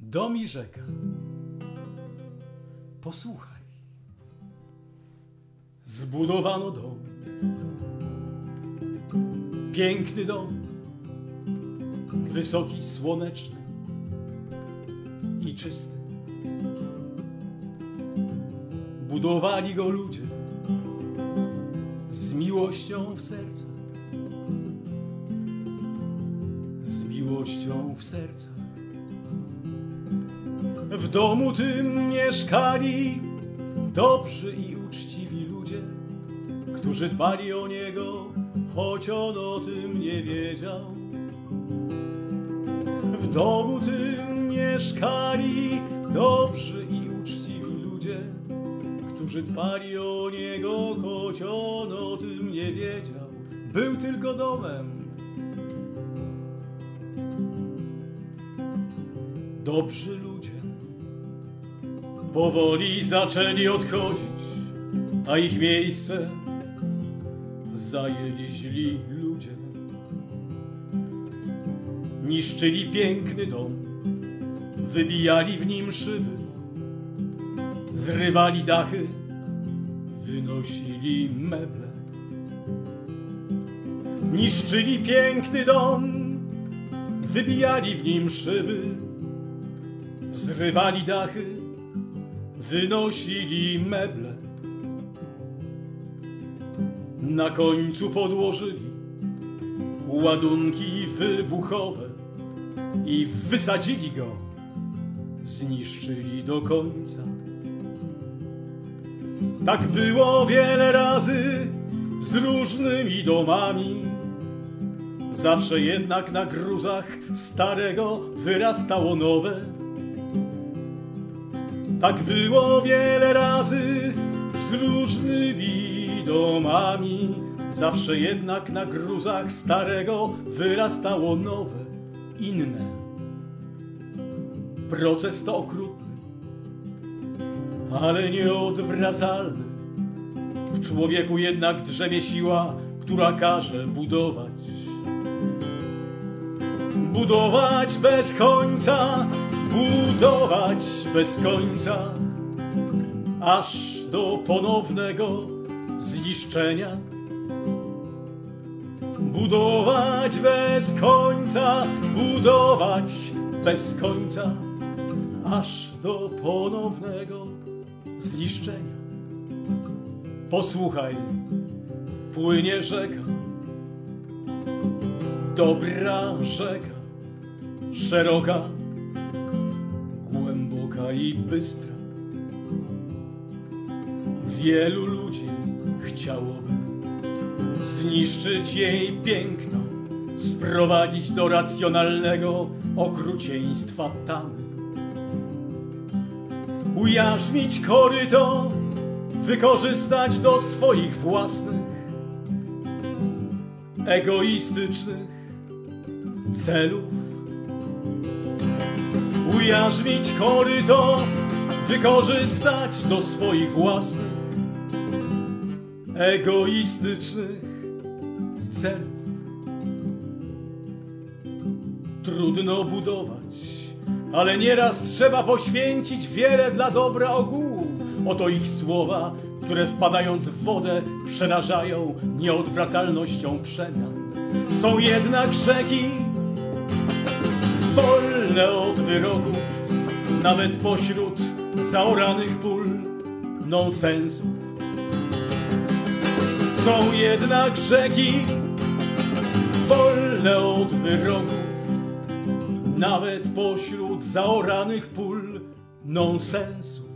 Dom i rzeka. Posłuchaj. Zbudowano dom. Piękny dom. Wysoki, słoneczny i czysty. Budowali go ludzie z miłością w sercach. Z miłością w sercach. W domu tym mieszkali dobrzy i uczciwi ludzie, którzy dbali o niego, choć on o tym nie wiedział. W domu tym mieszkali dobrzy i uczciwi ludzie, którzy dbali o niego, choć on o tym nie wiedział. Był tylko domem. Dobrzy ludzie powoli zaczęli odchodzić, a ich miejsce zajęli źli ludzie. Niszczyli piękny dom, wybijali w nim szyby, zrywali dachy, wynosili meble. Niszczyli piękny dom, wybijali w nim szyby, zrywali dachy, wynosili meble. Na końcu podłożyli ładunki wybuchowe i wysadzili go, zniszczyli do końca. Tak było wiele razy z różnymi domami. Zawsze jednak na gruzach starego wyrastało nowe. Tak było wiele razy z różnymi domami. Zawsze jednak na gruzach starego wyrastało nowe, inne. Proces to okrutny, ale nieodwracalny. W człowieku jednak drzemie siła, która każe budować. Budować bez końca, budować bez końca, aż do ponownego zniszczenia. Budować bez końca, budować bez końca, aż do ponownego zniszczenia. Posłuchaj, płynie rzeka, dobra rzeka, szeroka, i bystra. Wielu ludzi chciałoby zniszczyć jej piękno, sprowadzić do racjonalnego okrucieństwa tamy. Ujarzmić koryto, wykorzystać do swoich własnych, egoistycznych celów. Ujarzmić koryto, wykorzystać do swoich własnych, egoistycznych celów. Trudno budować, ale nieraz trzeba poświęcić wiele dla dobra ogółu. Oto ich słowa, które wpadając w wodę przerażają nieodwracalnością przemian. Są jednak rzeki wolne od wyroków, nawet pośród zaoranych pól nonsensów. Są jednak rzeki wolne od wyroków, nawet pośród zaoranych pól nonsensów.